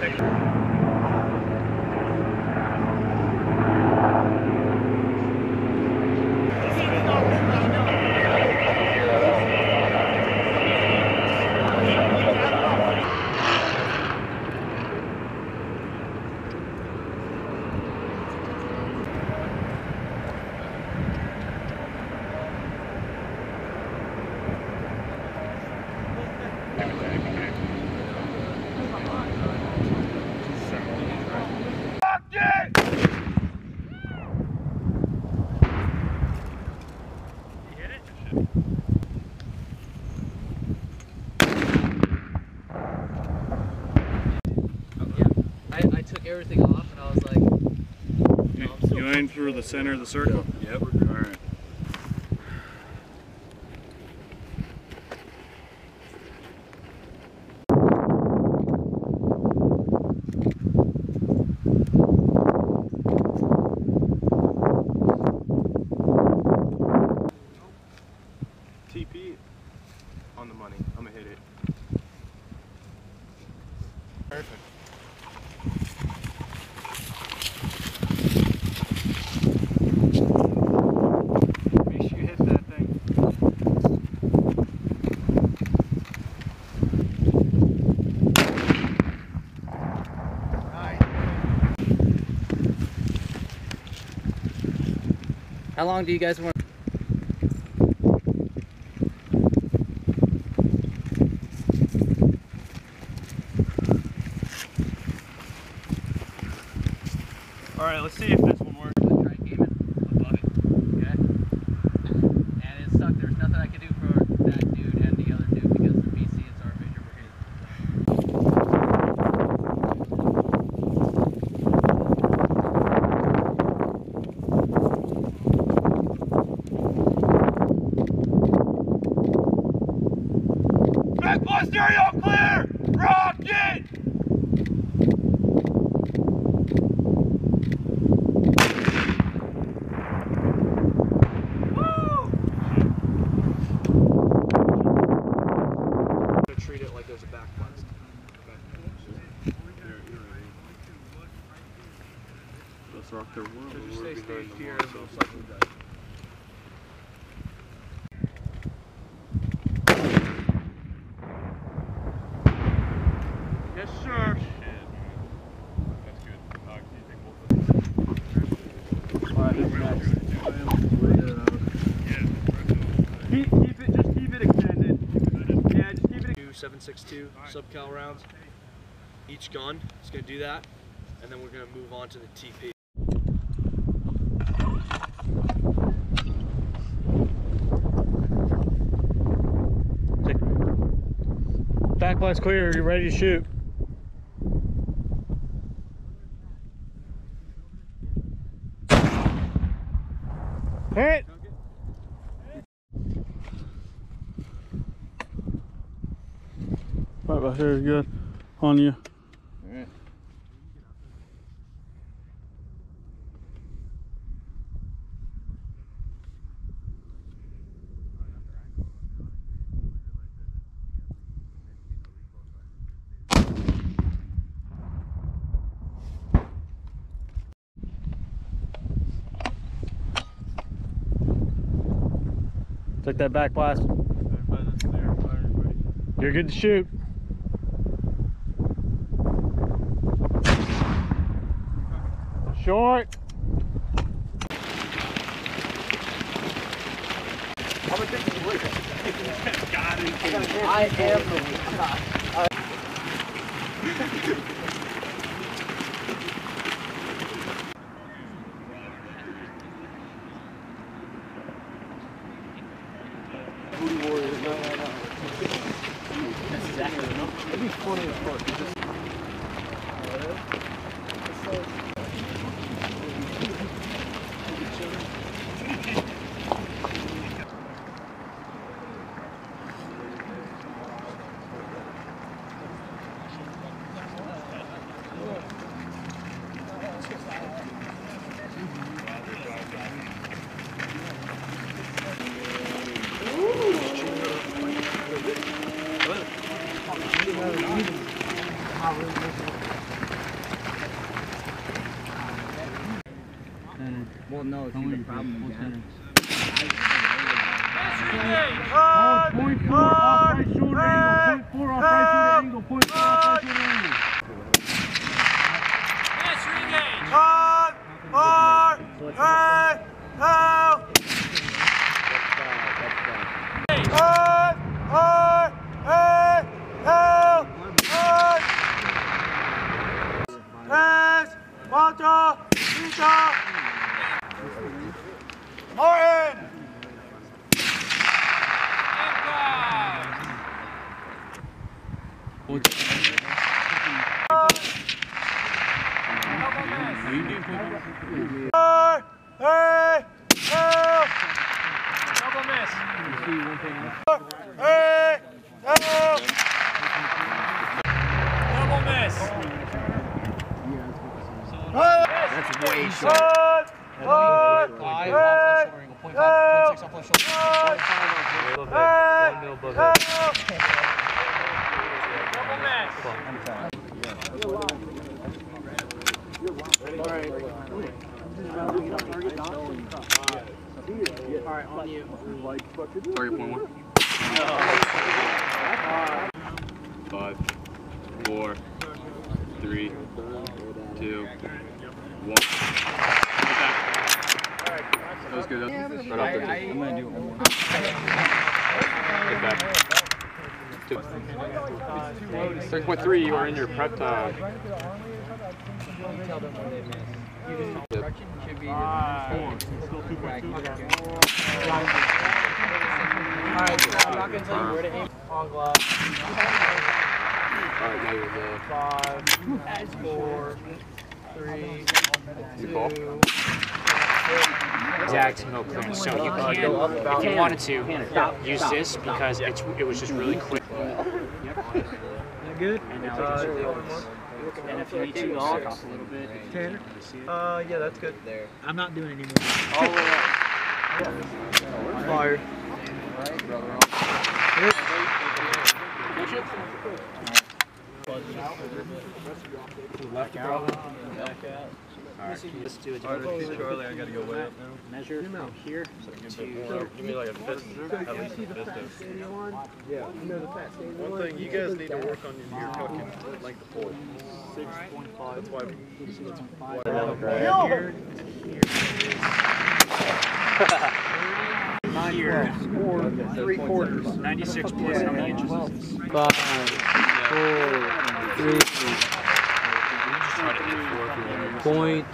Take care. Everything off and I was like, no, I'm still You aim through the center of the circle? Yep. All right. TP on the money. I'm gonna hit it. Perfect. Make sure you hit that thing. Nice. How long do you guys want? All right, let's see if this one works. I tried gaming above it. Okay. And it sucked. There's nothing I could do for that dude and the other dude because the BC and Sergeant Major were his. Back blast area clear! Rocket! Treat it like there's a back blast. Let's rock their world. Just We're stay staged here and so- we'll cycle. Yes, sir. Keep, keep it, just keep it extended. Yeah, just keep it. Two 762 subcal rounds. Each gun is gonna do that, and then we're gonna move on to the TP. Backlight's clear. You ready to shoot? Hit! Right back here, good. On you. Took that back blast. You're good to shoot. Short. I am the Well, no, see, the problem again. Point four off right shoulder angle. Point four off right shoulder angle. Point four off right shoulder angle. Martin! That's way short. Five off shoulder angle. Point five. Point six off left shoulder. Point off. Target point one. Five, four, three, two, one. That was good. That was right. I'm gonna do it one more. Get back. Two. Six point three. You are in your prep time. Yep. Alright, I'm not gonna tell you where to aim. On glove. All right, now you're the. Five, four, three, You call. two. Exact no clearance. So you can, if you wanted to, use this because it's it was just really quick. Good. And now we can just- and if you need to back off a little bit, if you Tanner? can see it. Uh, yeah, that's good. There. I'm not doing it anymore. Fire. Let's do a Alright, different Charlie, I gotta go way up now. measure from here to Give me like a fist, at least a fist Yeah. One thing, you guys need to work on your, your fucking length of pull. Six point five. That's why. here. Three quarters. 96 plus how many inches? Five, four, three, point